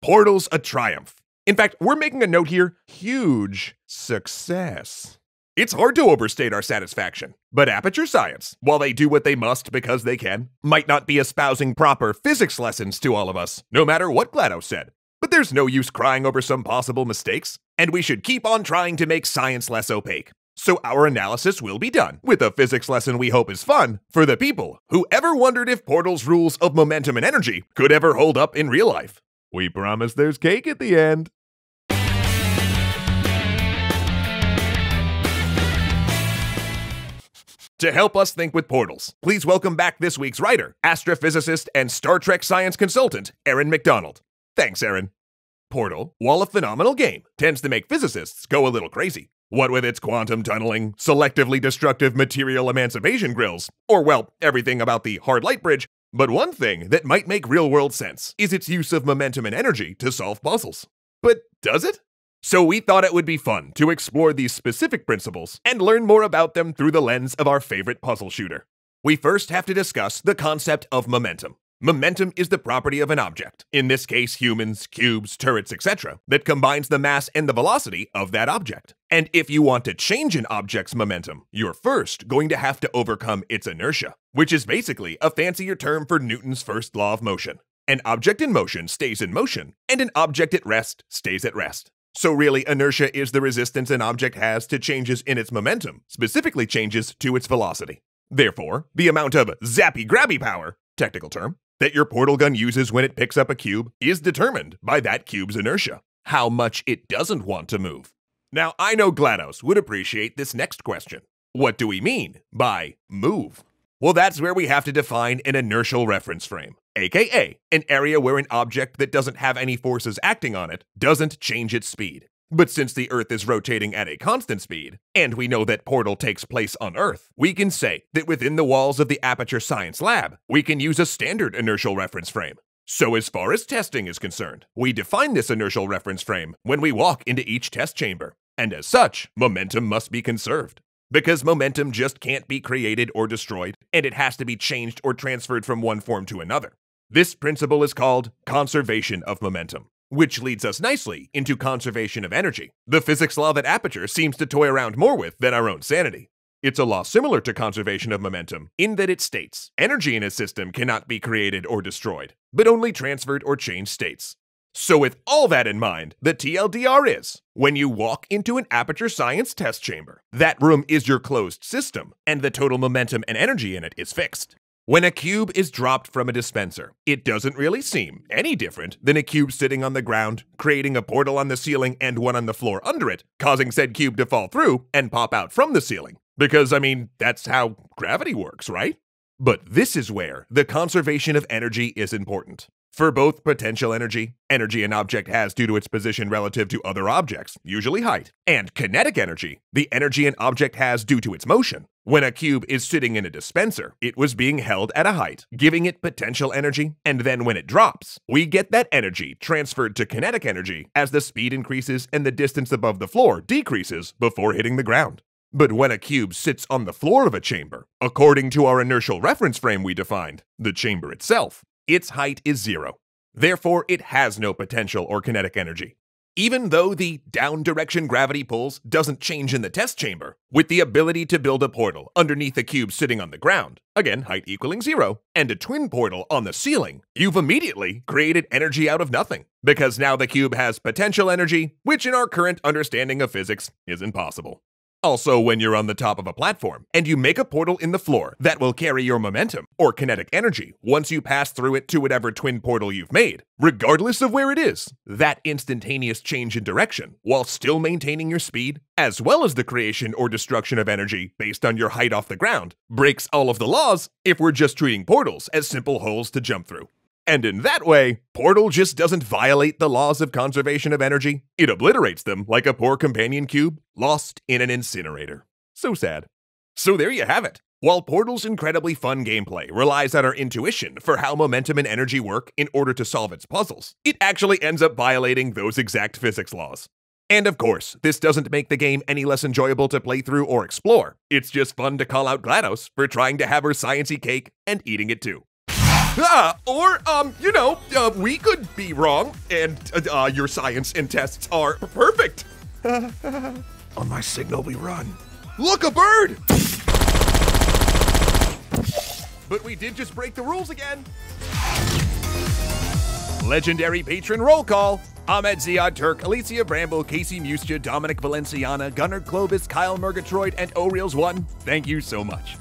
Portal's a triumph. In fact, we're making a note here huge success. It's hard to overstate our satisfaction, but Aperture Science, while they do what they must because they can, might not be espousing proper physics lessons to all of us, no matter what GLaDOS said. But there's no use crying over some possible mistakes, and we should keep on trying to make science less opaque. So our analysis will be done with a physics lesson we hope is fun for the people who ever wondered if Portal's rules of momentum and energy could ever hold up in real life. We promise there's cake at the end. To help us think with portals, please welcome back this week's writer, astrophysicist, and Star Trek science consultant, Erin Macdonald. Thanks, Erin. Portal, while a phenomenal game, tends to make physicists go a little crazy. What with its quantum tunneling, selectively destructive material emancipation grills, or well, everything about the hard light bridge, but one thing that might make real world sense is its use of momentum and energy to solve puzzles. But does it? So we thought it would be fun to explore these specific principles and learn more about them through the lens of our favorite puzzle shooter. We first have to discuss the concept of momentum. Momentum is the property of an object, in this case humans, cubes, turrets, etc., that combines the mass and the velocity of that object. And if you want to change an object's momentum, you're first going to have to overcome its inertia, which is basically a fancier term for Newton's first law of motion. An object in motion stays in motion, and an object at rest stays at rest. So, really, inertia is the resistance an object has to changes in its momentum, specifically changes to its velocity. Therefore, the amount of zappy grabby power, technical term, that your portal gun uses when it picks up a cube is determined by that cube's inertia, how much it doesn't want to move. Now, I know GLaDOS would appreciate this next question. What do we mean by move? Well, that's where we have to define an inertial reference frame aka an area where an object that doesn't have any forces acting on it doesn't change its speed. But since the Earth is rotating at a constant speed, and we know that Portal takes place on Earth, we can say that within the walls of the Aperture Science Lab, we can use a standard inertial reference frame. So, as far as testing is concerned, we define this inertial reference frame when we walk into each test chamber, and as such, momentum must be conserved. Because momentum just can't be created or destroyed, and it has to be changed or transferred from one form to another. This principle is called conservation of momentum, which leads us nicely into conservation of energy, the physics law that Aperture seems to toy around more with than our own sanity. It's a law similar to conservation of momentum in that it states energy in a system cannot be created or destroyed, but only transferred or changed states. So, with all that in mind, the TLDR is when you walk into an Aperture Science test chamber, that room is your closed system, and the total momentum and energy in it is fixed. When a cube is dropped from a dispenser, it doesn't really seem any different than a cube sitting on the ground, creating a portal on the ceiling and one on the floor under it, causing said cube to fall through and pop out from the ceiling. Because, I mean, that's how gravity works, right? But this is where the conservation of energy is important. For both potential energy, energy an object has due to its position relative to other objects, usually height, and kinetic energy, the energy an object has due to its motion. When a cube is sitting in a dispenser, it was being held at a height, giving it potential energy, and then when it drops, we get that energy transferred to kinetic energy as the speed increases and the distance above the floor decreases before hitting the ground. But when a cube sits on the floor of a chamber, according to our inertial reference frame we defined, the chamber itself, its height is zero. Therefore, it has no potential or kinetic energy. Even though the down direction gravity pulls doesn't change in the test chamber, with the ability to build a portal underneath a cube sitting on the ground, again, height equaling zero, and a twin portal on the ceiling, you've immediately created energy out of nothing. Because now the cube has potential energy, which in our current understanding of physics is impossible. Also, when you're on the top of a platform and you make a portal in the floor that will carry your momentum or kinetic energy once you pass through it to whatever twin portal you've made, regardless of where it is, that instantaneous change in direction while still maintaining your speed, as well as the creation or destruction of energy based on your height off the ground, breaks all of the laws if we're just treating portals as simple holes to jump through. And in that way, Portal just doesn't violate the laws of conservation of energy. It obliterates them like a poor companion cube lost in an incinerator. So sad. So there you have it. While Portal's incredibly fun gameplay relies on our intuition for how momentum and energy work in order to solve its puzzles, it actually ends up violating those exact physics laws. And of course, this doesn't make the game any less enjoyable to play through or explore. It's just fun to call out GLaDOS for trying to have her sciency cake and eating it too. Ah, or, um, you know, uh, we could be wrong, and uh, uh, your science and tests are perfect. On my signal, we run. Look, a bird! But we did just break the rules again. Legendary patron roll call. Ahmed Ziad Turk, Alicia Bramble, Casey Muscha, Dominic Valenciana, Gunnar Clovis, Kyle Murgatroyd, and O'Reels1. Thank you so much.